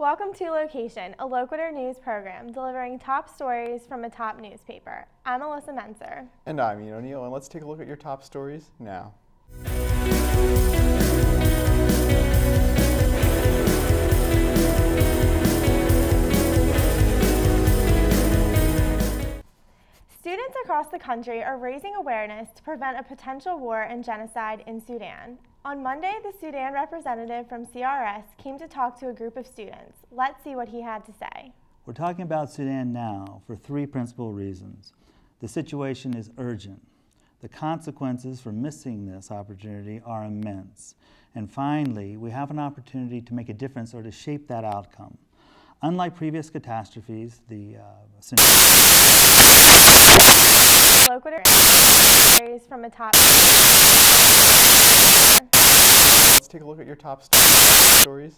Welcome to LOQation, a Loquitur news program delivering top stories from a top newspaper. I'm Alyssa Menser. And I'm Ian O'Neill, and let's take a look at your top stories now. Students across the country are raising awareness to prevent a potential war and genocide in Sudan. On Monday, the Sudan representative from CRS came to talk to a group of students. Let's see what he had to say. We're talking about Sudan now for three principal reasons. The situation is urgent. The consequences for missing this opportunity are immense. And finally, we have an opportunity to make a difference or to shape that outcome. Unlike previous catastrophes, the uh, from a top. Take a look at your top stories.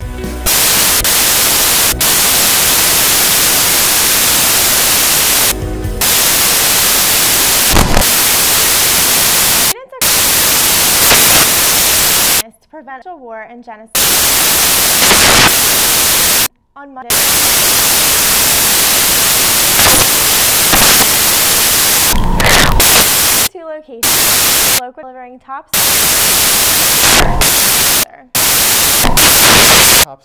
to prevent a war and genocide on Monday. Two locations, local delivering top top.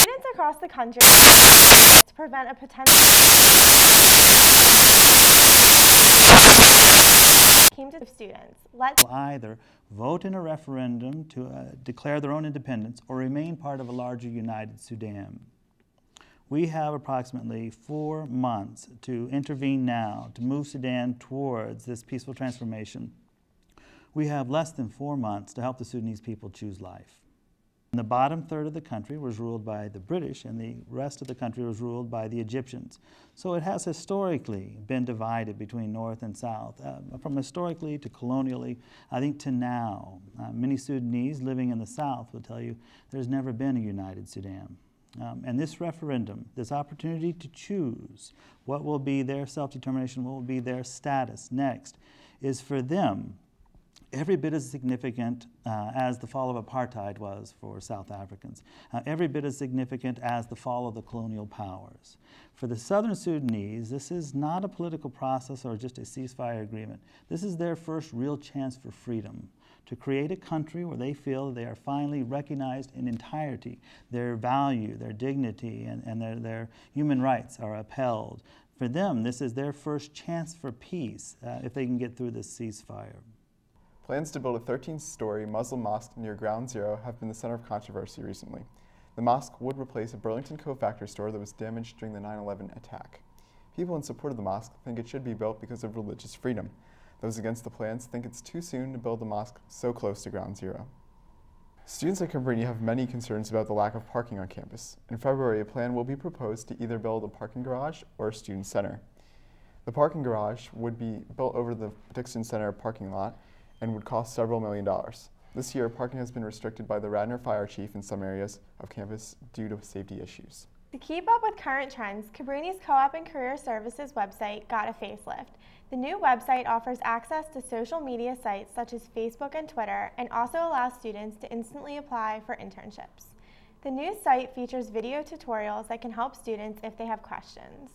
Students across the country to prevent a potential to students. Let's either vote in a referendum to uh, declare their own independence or remain part of a larger united Sudan. We have approximately four months to intervene now to move Sudan towards this peaceful transformation. We have less than four months to help the Sudanese people choose life. The bottom third of the country was ruled by the British, and the rest of the country was ruled by the Egyptians. So it has historically been divided between North and South, uh, from historically to colonially, I think to now. Uh, many Sudanese living in the South will tell you there's never been a united Sudan. Um, and this referendum, this opportunity to choose what will be their self determination, what will be their status next, is for them every bit as significant uh, as the fall of apartheid was for South Africans, uh, every bit as significant as the fall of the colonial powers. For the Southern Sudanese, this is not a political process or just a ceasefire agreement. This is their first real chance for freedom to create a country where they feel they are finally recognized in entirety. Their value, their dignity, and, and their, their human rights are upheld. For them, this is their first chance for peace uh, if they can get through this ceasefire. Plans to build a 13-story Muslim mosque near Ground Zero have been the center of controversy recently. The mosque would replace a Burlington Coat Factory store that was damaged during the 9-11 attack. People in support of the mosque think it should be built because of religious freedom. Those against the plans think it's too soon to build a mosque so close to ground zero. Students at Cabrini have many concerns about the lack of parking on campus. In February, a plan will be proposed to either build a parking garage or a student center. The parking garage would be built over the Dixon Center parking lot and would cost several million dollars. This year, parking has been restricted by the Radnor Fire Chief in some areas of campus due to safety issues. To keep up with current trends, Cabrini's Co-op and Career Services website got a facelift. The new website offers access to social media sites such as Facebook and Twitter and also allows students to instantly apply for internships. The new site features video tutorials that can help students if they have questions.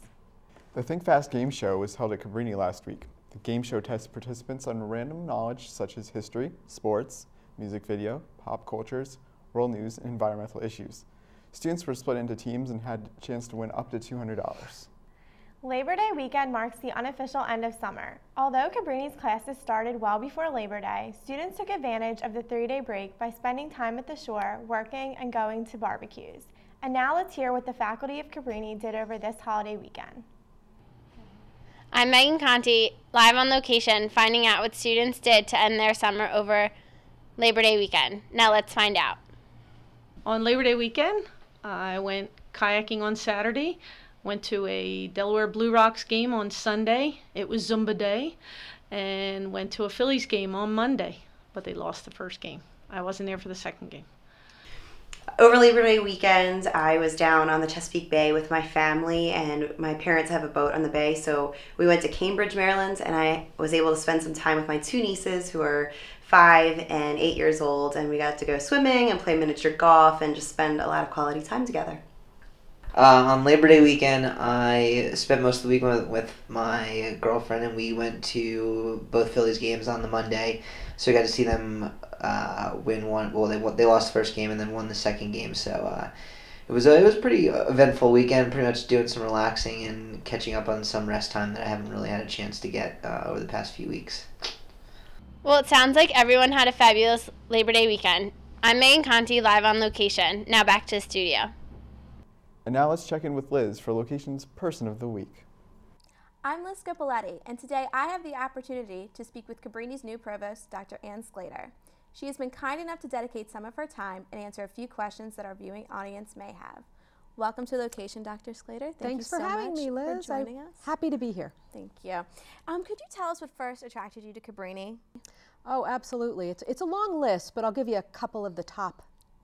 The Think Fast game show was held at Cabrini last week. The game show tests participants on random knowledge such as history, sports, music video, pop cultures, world news, and environmental issues. Students were split into teams and had a chance to win up to $200. Labor Day weekend marks the unofficial end of summer. Although Cabrini's classes started well before Labor Day, students took advantage of the three-day break by spending time at the shore, working, and going to barbecues. And now let's hear what the faculty of Cabrini did over this holiday weekend. I'm Megan Conti, live on location, finding out what students did to end their summer over Labor Day weekend. Now let's find out. On Labor Day weekend, I went kayaking on Saturday. Went to a Delaware Blue Rocks game on Sunday. It was Zumba Day. And went to a Phillies game on Monday, but they lost the first game. I wasn't there for the second game. Over Labor Day weekend, I was down on the Chesapeake Bay with my family, and my parents have a boat on the bay. So we went to Cambridge, Maryland, and I was able to spend some time with my two nieces who are five and eight years old. And we got to go swimming and play miniature golf and just spend a lot of quality time together. Uh, on Labor Day weekend, I spent most of the weekend with, with my girlfriend, and we went to both Phillies games on the Monday. So we got to see them uh, win one. Well, they they lost the first game and then won the second game. So uh, it was a, it was a pretty eventful weekend. Pretty much doing some relaxing and catching up on some rest time that I haven't really had a chance to get uh, over the past few weeks. Well, it sounds like everyone had a fabulous Labor Day weekend. I'm Megan Conti, live on location. Now back to the studio. And now let's check in with Liz for LOQation's Person of the Week. I'm Liz Scopoletti, and today I have the opportunity to speak with Cabrini's new provost, Dr. Ann Skleder. She has been kind enough to dedicate some of her time and answer a few questions that our viewing audience may have. Welcome to LOQation, Dr. Skleder. Thank Thanks you for so having much me, Liz. For joining I'm us. happy to be here. Thank you. Um, could you tell us what first attracted you to Cabrini? Oh, absolutely. It's, it's a long list, but I'll give you a couple of the top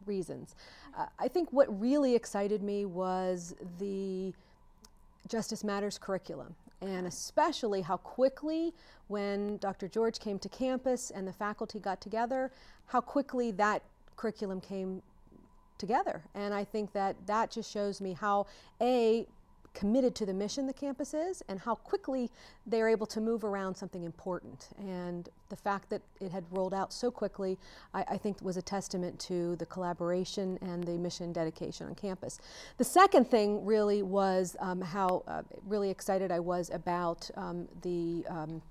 reasons. Uh, I think what really excited me was the Justice Matters curriculum, and especially how quickly, when Dr. George came to campus and the faculty got together, how quickly that curriculum came together. And I think that that just shows me how, A, committed to the mission the campus is and how quickly they're able to move around something important. And the fact that it had rolled out so quickly, I, I think was a testament to the collaboration and the mission dedication on campus. The second thing really was um, how uh, really excited I was about um, the um,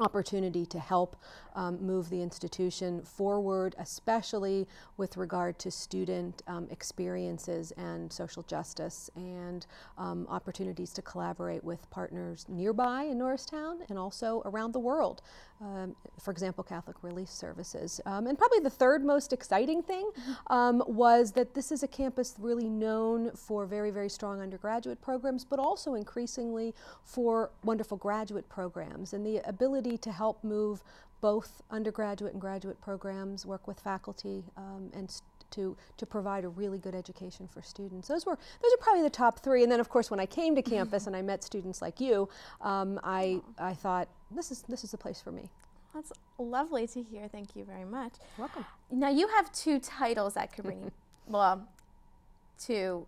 opportunity to help um, move the institution forward, especially with regard to student um, experiences and social justice and um, opportunities to collaborate with partners nearby in Norristown and also around the world. Um, for example, Catholic Relief Services. Um, and probably the third most exciting thing um, was that this is a campus really known for very, very strong undergraduate programs, but also increasingly for wonderful graduate programs. And the ability to help move both undergraduate and graduate programs, work with faculty, um, and st- to, to provide a really good education for students. Those were those are probably the top three. And then, of course, when I came to campus and I met students like you, um, I I thought this is this is the place for me. That's lovely to hear. Thank you very much. Welcome. Now, you have two titles at Cabrini. well, two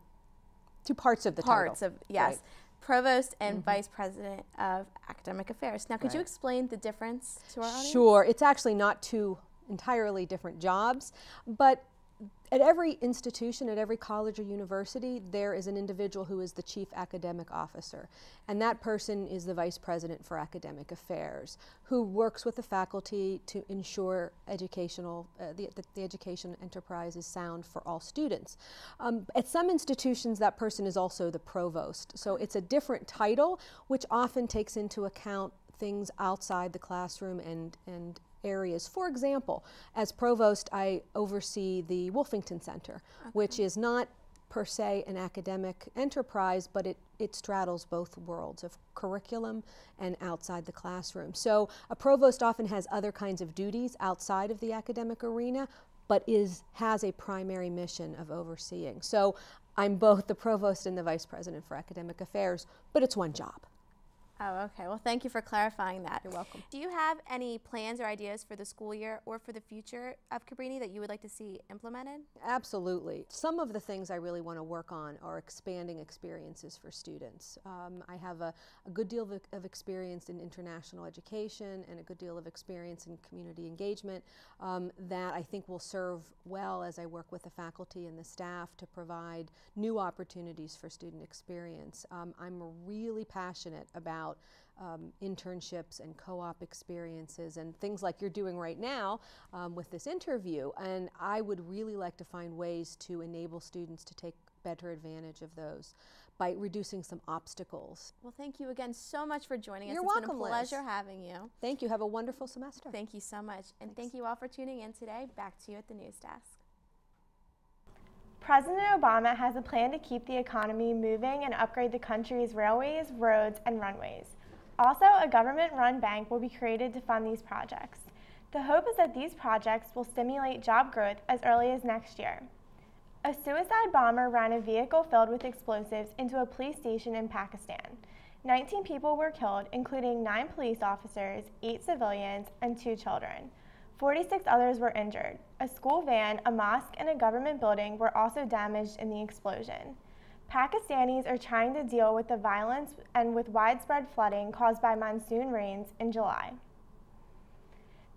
Two parts of the parts title. of, yes. Right. Provost and mm-hmm. Vice President of Academic Affairs. Now, could you explain the difference to our audience? Sure, it's actually not two entirely different jobs, but at every institution, at every college or university, there is an individual who is the chief academic officer. And that person is the vice president for academic affairs, who works with the faculty to ensure educational, uh, the, the, the education enterprise is sound for all students. Um, at some institutions, that person is also the provost. So it's a different title, which often takes into account things outside the classroom and, and areas. For example, as provost, I oversee the Wolfington Center, which is not per se an academic enterprise, but it, it straddles both worlds of curriculum and outside the classroom. So a provost often has other kinds of duties outside of the academic arena, but is has a primary mission of overseeing. So I'm both the provost and the vice president for academic affairs, but it's one job. Oh, okay. Well, thank you for clarifying that. You're welcome. Do you have any plans or ideas for the school year or for the future of Cabrini that you would like to see implemented? Absolutely. Some of the things I really want to work on are expanding experiences for students. Um, I have a, a good deal of, of experience in international education and a good deal of experience in community engagement um, that I think will serve well as I work with the faculty and the staff to provide new opportunities for student experience. Um, I'm really passionate about um, internships and co-op experiences and things like you're doing right now um, with this interview. And I would really like to find ways to enable students to take better advantage of those by reducing some obstacles. Well, thank you again so much for joining us. You're it's welcome, been a Liz. pleasure having you. Thank you. Have a wonderful semester. Thank you so much. And thank you all for tuning in today. Back to you at the news desk. President Obama has a plan to keep the economy moving and upgrade the country's railways, roads, and runways. Also, a government run bank will be created to fund these projects. The hope is that these projects will stimulate job growth as early as next year. A suicide bomber ran a vehicle filled with explosives into a police station in Pakistan. 19 people were killed, including nine police officers, eight civilians, and two children. 46 others were injured. A school van, a mosque, and a government building were also damaged in the explosion. Pakistanis are trying to deal with the violence and with widespread flooding caused by monsoon rains in July.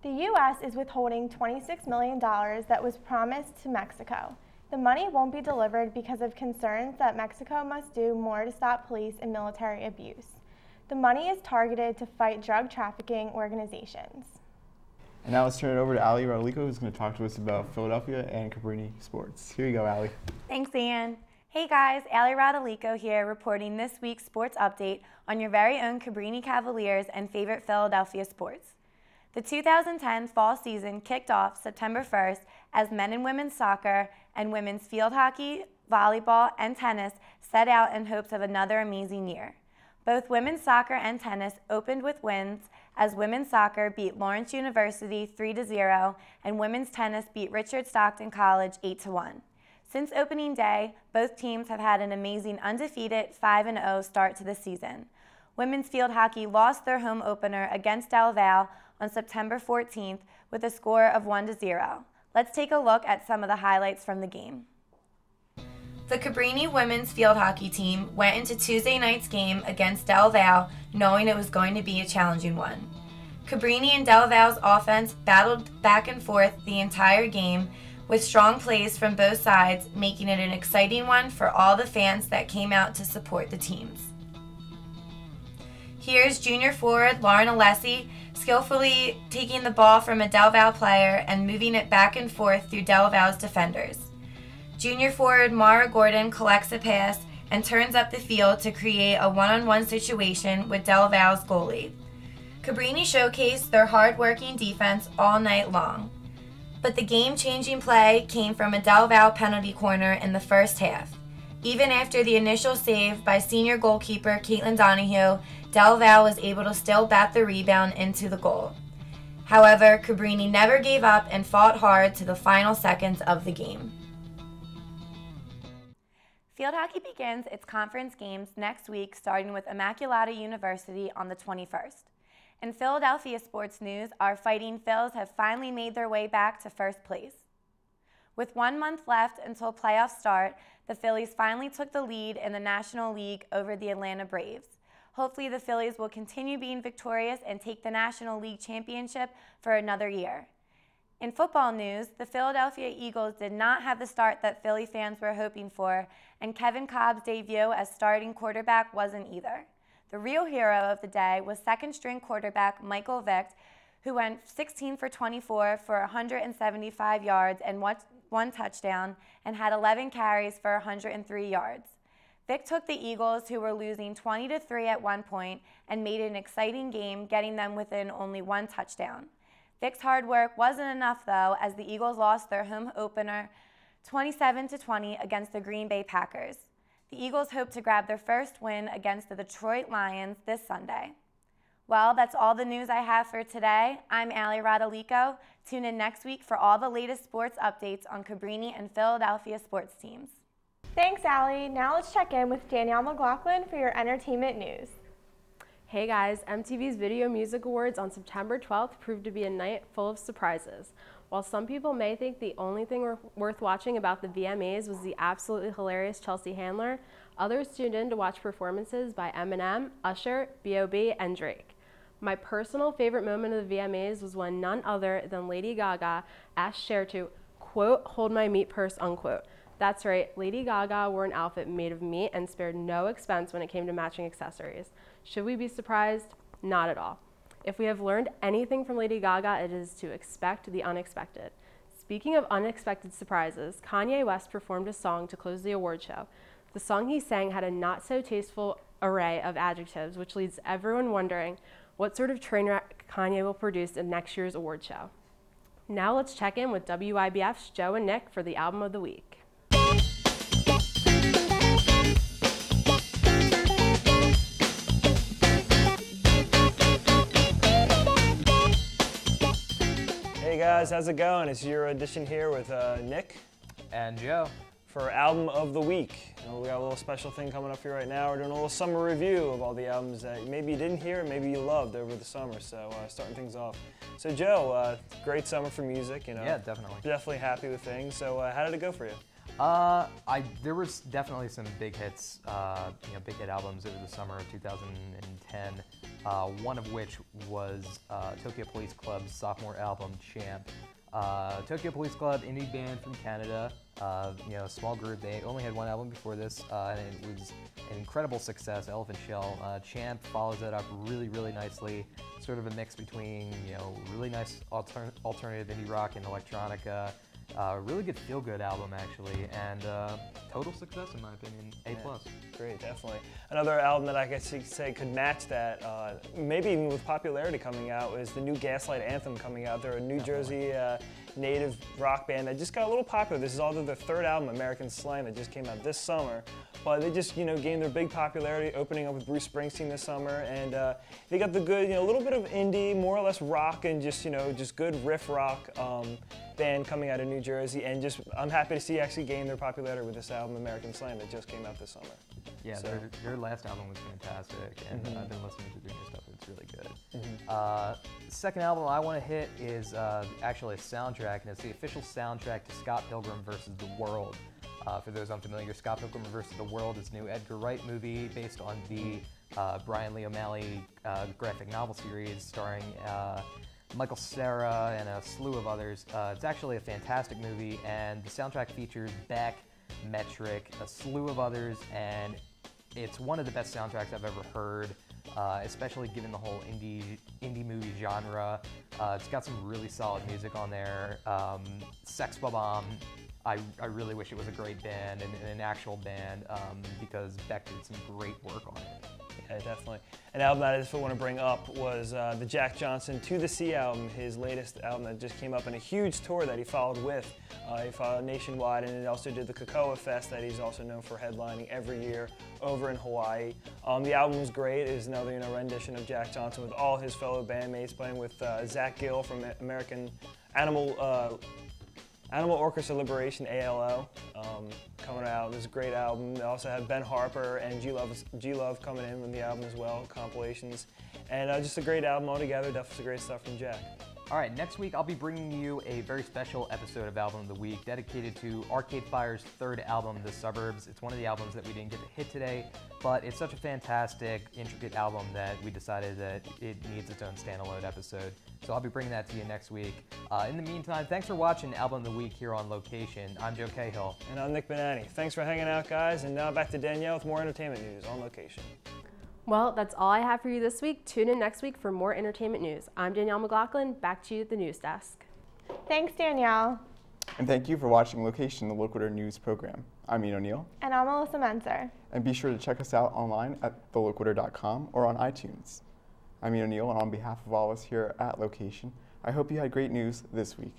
The U.S. is withholding $26 million that was promised to Mexico. The money won't be delivered because of concerns that Mexico must do more to stop police and military abuse. The money is targeted to fight drug trafficking organizations. And now let's turn it over to Ali Rodolico, who's going to talk to us about Philadelphia and Cabrini sports. Here you go, Ali. Thanks, Ian. Hey guys, Ali Rodolico here, reporting this week's sports update on your very own Cabrini Cavaliers and favorite Philadelphia sports. The 2010 fall season kicked off September 1st as men and women's soccer and women's field hockey, volleyball, and tennis set out in hopes of another amazing year. Both women's soccer and tennis opened with wins as women's soccer beat Lawrence University 3 0 and women's tennis beat Richard Stockton College 8 1. Since opening day, both teams have had an amazing undefeated 5 0 start to the season. Women's field hockey lost their home opener against Del on September 14th with a score of 1 0. Let's take a look at some of the highlights from the game. The Cabrini women's field hockey team went into Tuesday night's game against Del Val knowing it was going to be a challenging one. Cabrini and Del Val's offense battled back and forth the entire game with strong plays from both sides, making it an exciting one for all the fans that came out to support the teams. Here's junior forward Lauren Alessi skillfully taking the ball from a Del Val player and moving it back and forth through Del Val's defenders. Junior forward Mara Gordon collects a pass and turns up the field to create a one on one situation with Del Val's goalie. Cabrini showcased their hard working defense all night long. But the game changing play came from a Del Val penalty corner in the first half. Even after the initial save by senior goalkeeper Caitlin Donahue, Del Val was able to still bat the rebound into the goal. However, Cabrini never gave up and fought hard to the final seconds of the game. Field hockey begins its conference games next week, starting with Immaculata University on the 21st. In Philadelphia sports news, our Fighting Phils have finally made their way back to first place. With one month left until playoffs start, the Phillies finally took the lead in the National League over the Atlanta Braves. Hopefully, the Phillies will continue being victorious and take the National League Championship for another year. In football news, the Philadelphia Eagles did not have the start that Philly fans were hoping for, and Kevin Kolb's debut as starting quarterback wasn't either. The real hero of the day was second string quarterback Michael Vick, who went 16 for 24 for 175 yards and one touchdown and had 11 carries for 103 yards. Vick took the Eagles, who were losing 20 to 3 at one point, and made an exciting game, getting them within only one touchdown. Vick's hard work wasn't enough, though, as the Eagles lost their home opener 27 to 20 against the Green Bay Packers. The Eagles hope to grab their first win against the Detroit Lions this Sunday. Well, that's all the news I have for today. I'm Ali Rodolico. Tune in next week for all the latest sports updates on Cabrini and Philadelphia sports teams. Thanks, Ali. Now let's check in with Danielle McLaughlin for your entertainment news. Hey guys, MTV's Video Music Awards on September 12th proved to be a night full of surprises. While some people may think the only thing worth watching about the VMAs was the absolutely hilarious Chelsea Handler, others tuned in to watch performances by Eminem, Usher, B.O.B., and Drake. My personal favorite moment of the VMAs was when none other than Lady Gaga asked Cher to, quote, hold my meat purse, unquote. That's right, Lady Gaga wore an outfit made of meat and spared no expense when it came to matching accessories. Should we be surprised? Not at all. If we have learned anything from Lady Gaga, it is to expect the unexpected. Speaking of unexpected surprises, Kanye West performed a song to close the award show. The song he sang had a not so tasteful array of adjectives, which leaves everyone wondering what sort of train wreck Kanye will produce in next year's award show. Now let's check in with WYBF's Joe and Nick for the album of the week. Guys, how's it going? It's your audition here with uh, Nick and Joe for album of the week. You know, we got a little special thing coming up here right now. We're doing a little summer review of all the albums that maybe you didn't hear, maybe you loved over the summer. So uh, starting things off. So Joe, uh, great summer for music. You know, Yeah, definitely. Definitely happy with things. So uh, how did it go for you? Uh, I there was definitely some big hits, uh, you know, big hit albums over the summer of 2010. Uh, one of which was uh, Tokyo Police Club's sophomore album, Champ. Uh, Tokyo Police Club, indie band from Canada. Uh, you know, small group. They only had one album before this, uh, and it was an incredible success. Elephant Shell. Uh, Champ follows that up really, really nicely. Sort of a mix between you know, really nice alter- alternative indie rock and electronica. Uh, really good feel-good album actually, and uh, total success in my opinion. A plus. Great, definitely. Another album that I guess you could say could match that, uh, maybe even with popularity coming out, is the new Gaslight Anthem coming out. They're a New Jersey uh, native rock band that just got a little popular. This is although their third album, American Slang, that just came out this summer. But they just, you know, gained their big popularity, opening up with Bruce Springsteen this summer, and uh, they got the good, you know, a little bit of indie, more or less rock, and just, you know, just good riff rock um, band coming out of New Jersey. And just, I'm happy to see actually gain their popularity with this album, American Slang, that just came out this summer. Yeah, So- their, their last album was fantastic, and Mhm. I've been listening to their new stuff. It's really good. Mhm. Uh, second album I want to hit is uh, actually a soundtrack, and it's the official soundtrack to Scott Pilgrim versus the World. Uh, for those unfamiliar, Scott Pilgrim versus the World is a new Edgar Wright movie based on the uh, Bryan Lee O'Malley uh, graphic novel series starring uh, Michael Cera and a slew of others. Uh, it's actually a fantastic movie, and the soundtrack features Beck, Metric, a slew of others, and it's one of the best soundtracks I've ever heard, uh, especially given the whole indie indie movie genre. Uh, it's got some really solid music on there. Um, Sex Bob-Omb. I, I really wish it was a great band and, and an actual band um, because Beck did some great work on it. Yeah, definitely. An album that I just want to bring up was uh, the Jack Johnson To the Sea album, his latest album that just came up, and a huge tour that he followed with. Uh, he followed nationwide, and he also did the Kokua Fest that he's also known for headlining every year over in Hawaii. Um, the album was great. It is another you know, rendition of Jack Johnson with all his fellow bandmates, playing with uh, Zach Gill from American Animal. Uh, Animal Orchestra Liberation ALO was a great album. They also had Ben Harper and G Love, G Love coming in with the album as well, compilations. And uh, just a great album altogether. Definitely some great stuff from Jack. All right, next week I'll be bringing you a very special episode of Album of the Week dedicated to Arcade Fire's third album, The Suburbs. It's one of the albums that we didn't get to hit today, but it's such a fantastic, intricate album that we decided that it needs its own standalone episode. So I'll be bringing that to you next week. Uh, in the meantime, thanks for watching Album of the Week here on LOQation. I'm Joe Cahill. And I'm Nick Benani. Thanks for hanging out, guys. And now back to Danielle with more entertainment news on LOQation. Well, that's all I have for you this week. Tune in next week for more entertainment news. I'm Danielle McLaughlin. Back to you at the news desk. Thanks, Danielle. And thank you for watching LOQation, the Loquitur News program. I'm Ian O'Neill, And I'm Melissa Menzer. and be sure to check us out online at theloquitur.com or on iTunes. I'm Ian O'Neill, and on behalf of all of us here at LOQation, I hope you had great news this week.